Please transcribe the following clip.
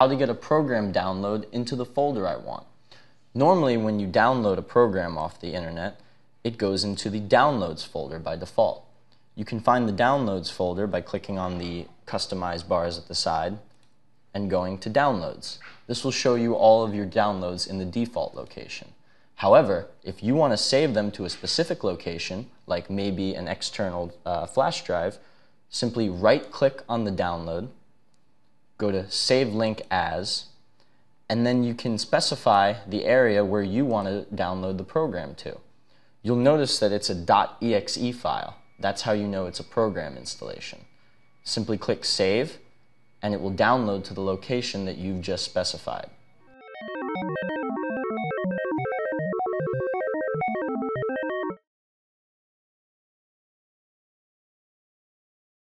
how to get a program download into the folder I want. Normally, when you download a program off the internet, it goes into the Downloads folder by default. You can find the Downloads folder by clicking on the customized bars at the side and going to Downloads. This will show you all of your downloads in the default location. However, if you want to save them to a specific location, like maybe an external uh, flash drive, simply right click on the download go to Save Link As, and then you can specify the area where you want to download the program to. You'll notice that it's a .exe file. That's how you know it's a program installation. Simply click Save, and it will download to the location that you've just specified.